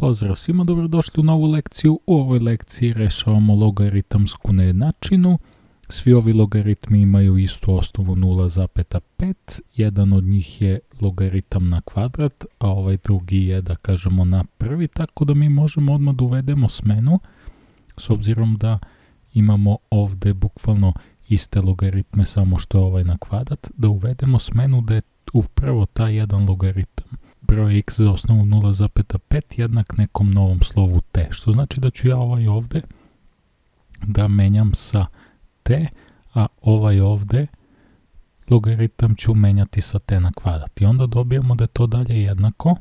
Pozdrav svima, dobrodošli u novu lekciju. U ovoj lekciji rešavamo logaritamsku nejednačinu. Svi ovi logaritmi imaju istu osnovu 0,5. Jedan od njih je logaritam na kvadrat, a ovaj drugi je, da kažemo, na prvi, tako da mi možemo odmah da uvedemo smenu, s obzirom da imamo ovde bukvalno iste logaritme, samo što je ovaj na kvadrat, da uvedemo smenu da je upravo taj jedan logaritam broj x za osnovu 0,5 jednak nekom novom slovu t, što znači da ću ja ovaj ovde da menjam sa t, a ovaj ovde logaritam ću menjati sa t na kvadrat. I onda dobijamo da je to dalje jednako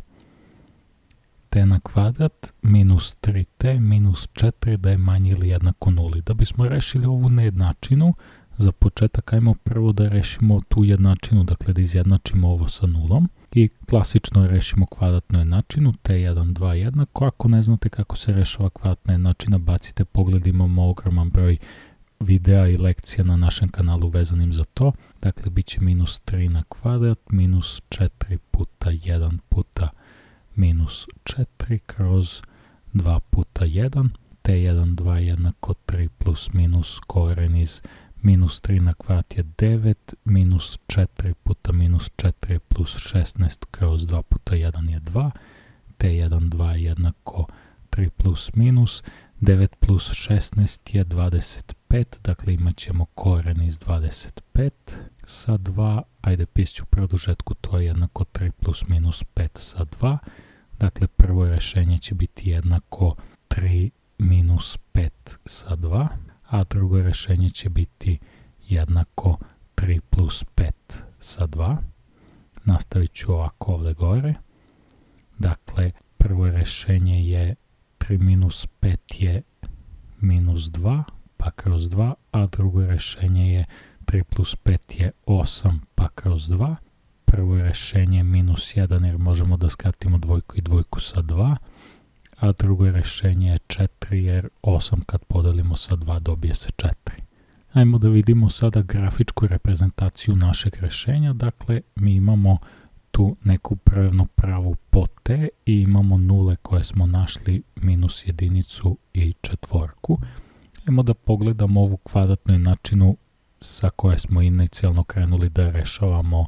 t na kvadrat minus 3t minus 4 da je manje ili jednako nuli. Da bismo rešili ovu nejednačinu, za početak ajmo prvo da rešimo tu jednačinu, dakle da izjednačimo ovo sa nulom i klasično rešimo kvadratnu jednačinu t1, 2 jednako. Ako ne znate kako se rešava kvadratna jednačina, bacite pogled, imamo ogroman broj videa i lekcija na našem kanalu vezanim za to. Dakle, bit će minus 3 na kvadrat, minus 4 puta 1 puta minus 4 kroz 2 puta 1, t1, 2 jednako 3 plus minus koren iz minus 3 na kvadrat je 9, minus 4 puta minus 4 plus 16 kroz 2 puta 1 je 2, t1, 2 jednako 3 plus minus, 9 plus 16 je 25, dakle imat ćemo koren iz 25 sa 2, ajde pisću produžetku, to je jednako 3 plus minus 5 sa 2, dakle prvo rešenje će biti jednako 3 minus 5 sa 2, a drugo rešenje će biti jednako 3 plus 5 sa 2. Nastavit ću ovako ovde gore. Dakle, prvo rešenje je 3 minus 5 je minus 2, pa kroz 2, a drugo rešenje je 3 plus 5 je 8, pa kroz 2. Prvo rešenje je minus 1 jer možemo da skratimo dvojku i dvojku sa 2 a drugo rešenje je 4 jer 8 kad podelimo sa 2 dobije se 4. Ajmo da vidimo sada grafičku reprezentaciju našeg rešenja. Dakle, mi imamo tu neku prvnu pravu po t i imamo nule koje smo našli minus jedinicu i četvorku. Ajmo da pogledamo ovu kvadratnu jednačinu sa koje smo inicijalno krenuli da rešavamo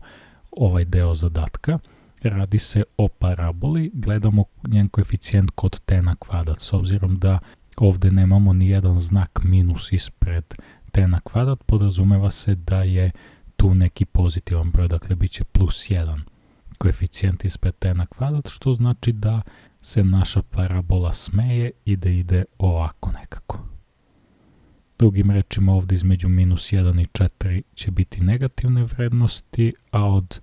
ovaj deo zadatka radi se o paraboli, gledamo njen koeficijent kod t na kvadrat, s obzirom da ovde nemamo ni jedan znak minus ispred t na kvadrat, podrazumeva se da je tu neki pozitivan broj, dakle bit će plus 1 koeficijent ispred t na kvadrat, što znači da se naša parabola smeje i da ide ovako nekako. Drugim rečima ovde između minus 1 i 4 će biti negativne vrednosti, a od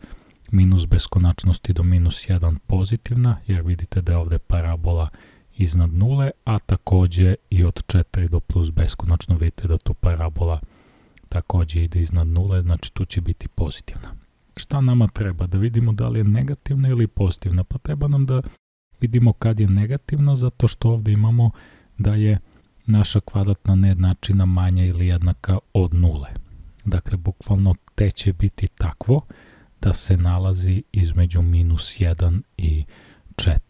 minus beskonačnosti do minus 1 pozitivna, jer vidite da je ovde parabola iznad nule, a takođe i od 4 do plus beskonačno vidite da tu parabola takođe ide iznad nule, znači tu će biti pozitivna. Šta nama treba? Da vidimo da li je negativna ili pozitivna. Pa treba nam da vidimo kad je negativna, zato što ovde imamo da je naša kvadratna nejednačina manja ili jednaka od nule. Dakle, bukvalno te će biti takvo da se nalazi između minus 1 i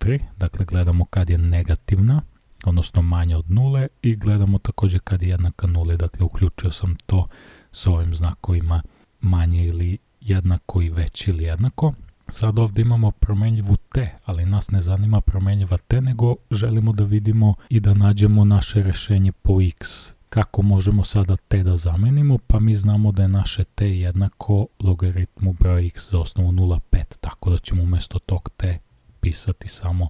4. Dakle, gledamo kad je negativna, odnosno manja od nule i gledamo takođe kad je jednaka nule. Dakle, uključio sam to s ovim znakovima manje ili jednako i veće ili jednako. Sad ovde imamo promenljivu t, ali nas ne zanima promenljiva t, nego želimo da vidimo i da nađemo naše rešenje po x Kako možemo sada t da zamenimo? Pa mi znamo da je naše t jednako logaritmu broja x za osnovu 0,5, tako da ćemo umesto tog t pisati samo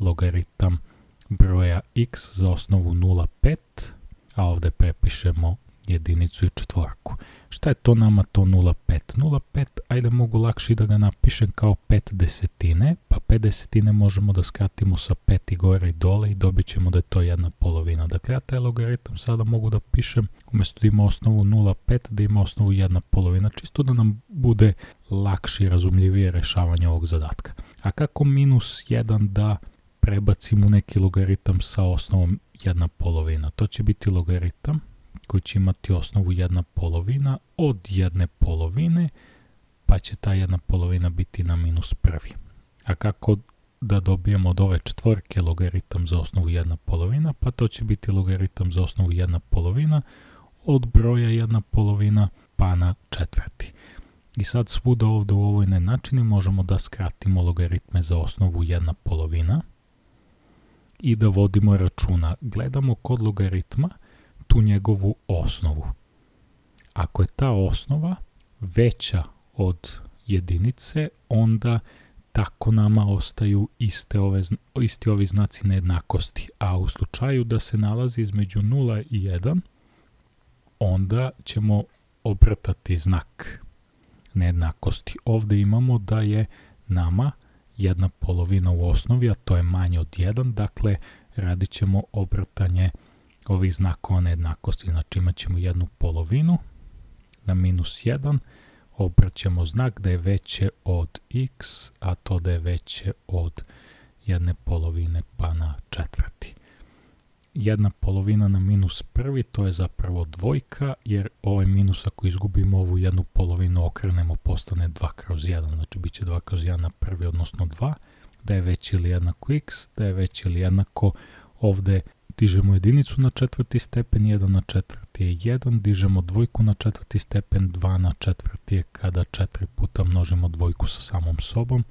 logaritam broja x za osnovu 0,5, a ovde prepišemo jedinicu i četvorku. Šta je to nama to 0,5? 0,5, ajde mogu lakše da ga napišem kao 5 desetine, pa 5 desetine možemo da skratimo sa 5 i gore i dole i dobit ćemo da je to jedna polovina. Dakle, ja taj logaritam sada mogu da pišem, umesto da ima osnovu 0,5, da ima osnovu jedna polovina, čisto da nam bude lakše i razumljivije rešavanje ovog zadatka. A kako minus 1 da prebacim u neki logaritam sa osnovom jedna polovina? To će biti logaritam koji će imati osnovu jedna polovina od jedne polovine, pa će ta jedna polovina biti na minus prvi. A kako da dobijemo od ove četvorke logaritam za osnovu jedna polovina, pa to će biti logaritam za osnovu jedna polovina od broja jedna polovina pa na četvrti. I sad svuda ovde u ovoj nejednačini možemo da skratimo logaritme za osnovu jedna polovina i da vodimo računa. Gledamo kod logaritma tu njegovu osnovu. Ako je ta osnova veća od jedinice, onda tako nama ostaju iste ove, isti ovi znaci nejednakosti. A u slučaju da se nalazi između 0 i 1, onda ćemo obrtati znak nejednakosti. Ovde imamo da je nama jedna polovina u osnovi, a to je manje od 1, dakle radit ćemo obrtanje ovih znakova nejednakosti. Znači imat ćemo jednu polovinu na minus 1, obraćamo znak da je veće od x, a to da je veće od jedne polovine pa na četvrti. Jedna polovina na minus prvi, to je zapravo dvojka, jer ovaj minus ako izgubimo ovu jednu polovinu okrenemo postane 2 kroz 1, znači bit će 2 kroz 1 na prvi, odnosno 2, da je veće ili jednako x, da je veće ili jednako ovde. Dižemo jedinicu na četvrti stepen, 1 na četvrti je 1, dižemo dvojku na četvrti stepen, 2 na četvrti je kada 4 puta množimo dvojku sa samom sobom,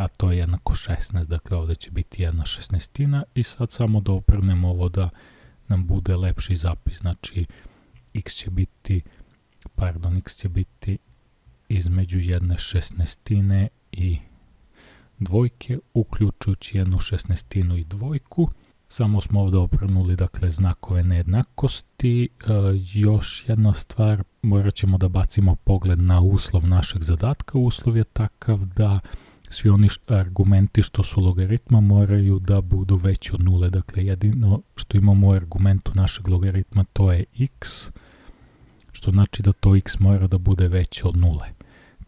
a to je jednako 16, dakle ovde će biti jedna šestnestina i sad samo da oprnemo ovo da nam bude lepši zapis, znači x će biti, pardon, x će biti između jedne šestnestine i dvojke, uključujući jednu šestnestinu i dvojku, Samo smo ovde oprnuli dakle znakove nejednakosti. E, još jedna stvar, morat ćemo da bacimo pogled na uslov našeg zadatka. Uslov je takav da svi oni argumenti što su logaritma moraju da budu veći od nule. Dakle, jedino što imamo u argumentu našeg logaritma to je x, što znači da to x mora da bude veće od nule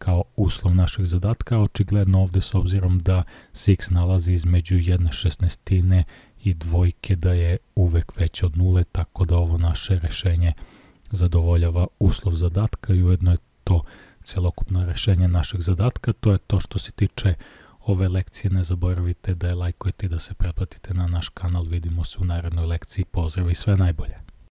kao uslov našeg zadatka, očigledno ovde s obzirom da se x nalazi između jedne šestnestine i dvojke da je uvek veće od nule, tako da ovo naše rešenje zadovoljava uslov zadatka i ujedno je to celokupno rešenje našeg zadatka. To je to što se tiče ove lekcije. Ne zaboravite da je lajkujete i da se pretplatite na naš kanal. Vidimo se u narednoj lekciji. Pozdrav i sve najbolje!